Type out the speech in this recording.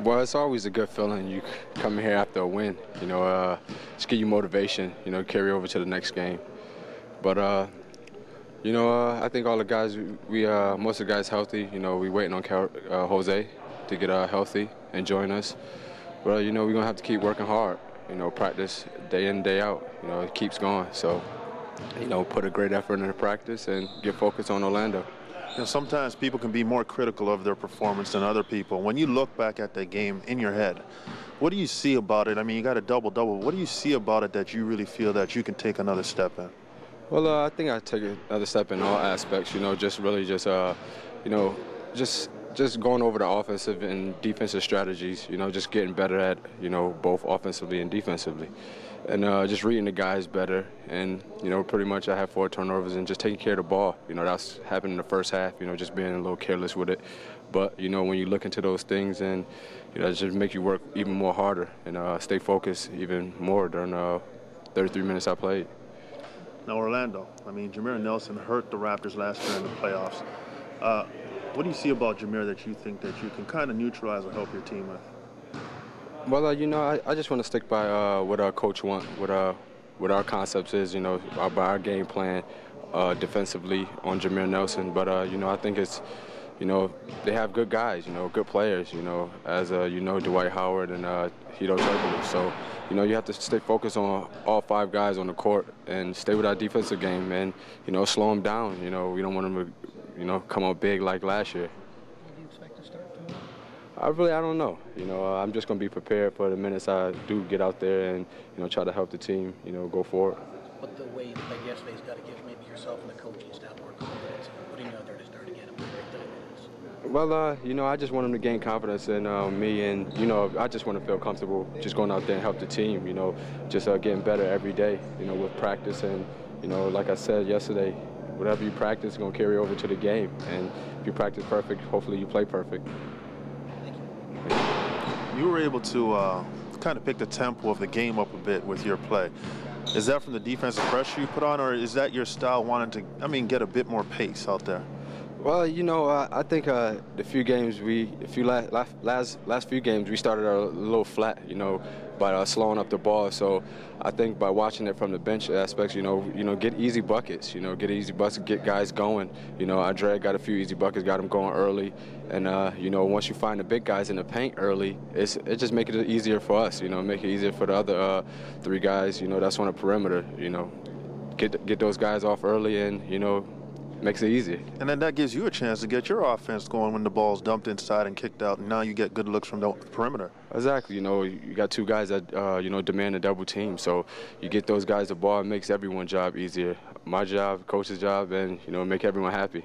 Well, it's always a good feeling. You come here after a win, you know, uh, just give you motivation, you know, carry over to the next game. But, uh, you know, uh, I think all the guys, we, uh, most of the guys healthy. You know, we waiting on Cal- uh, Jose to get uh, healthy and join us. But, you know, we're going to have to keep working hard, you know, practice day in, day out. You know, it keeps going. So, you know, put a great effort into practice and get focused on Orlando. You know, sometimes people can be more critical of their performance than other people. When you look back at that game in your head, what do you see about it? I mean, you got a double-double. What do you see about it that you really feel that you can take another step in? Well, uh, I think I take another step in all aspects. You know, just really just uh, you know, just just going over the offensive and defensive strategies. You know, just getting better at you know both offensively and defensively, and uh, just reading the guys better. And you know, pretty much I have four turnovers and just taking care of the ball. You know, that's happened in the first half. You know, just being a little careless with it. But you know, when you look into those things and you know, just make you work even more harder and uh, stay focused even more during the uh, 33 minutes I played. Now, Orlando, I mean, Jameer Nelson hurt the Raptors last year in the playoffs. Uh, what do you see about Jameer that you think that you can kind of neutralize or help your team with? Well, uh, you know, I, I, just want to stick by uh, what our coach wants, what, uh, what our concepts is, you know, by our game plan uh, defensively on Jameer Nelson. But, uh, you know, I think it's, you know, they have good guys, you know, good players, you know, as, uh, you know, Dwight Howard and uh, Hedo Turkoglu. So, you know, you have to stay focused on all five guys on the court and stay with our defensive game and, you know, slow them down. You know, we don't want them to, you know, come out big like last year. Do you expect to start tomorrow? I really, I don't know. You know, uh, I'm just going to be prepared for the minutes I do get out there and, you know, try to help the team, you know, go forward. But the way you played yesterday's got to give maybe yourself and the coaching staff more confidence. Putting you out there to start again and minutes. Well, uh, you know, I just want them to gain confidence in uh, me, and you know, I just want to feel comfortable just going out there and help the team. You know, just uh, getting better every day. You know, with practice, and you know, like I said yesterday, whatever you practice is going to carry over to the game. And if you practice perfect, hopefully you play perfect. You were able to uh, kind of pick the tempo of the game up a bit with your play. Is that from the defensive pressure you put on, or is that your style wanting to, I mean, get a bit more pace out there? Well, you know, I think uh, the few games we, a few last, last last few games we started a little flat, you know, by uh, slowing up the ball. So I think by watching it from the bench aspects, you know, you know, get easy buckets, you know, get easy buckets, get guys going. You know, Andre got a few easy buckets, got them going early, and uh, you know, once you find the big guys in the paint early, it's it just make it easier for us, you know, make it easier for the other uh, three guys, you know, that's on the perimeter, you know, get get those guys off early and you know makes it easy. And then that gives you a chance to get your offense going when the ball's dumped inside and kicked out, and now you get good looks from the perimeter. Exactly. You know, you got two guys that uh, you know demand a double team, so you get those guys the ball. It makes everyone's job easier. My job, coach's job, and you know, make everyone happy.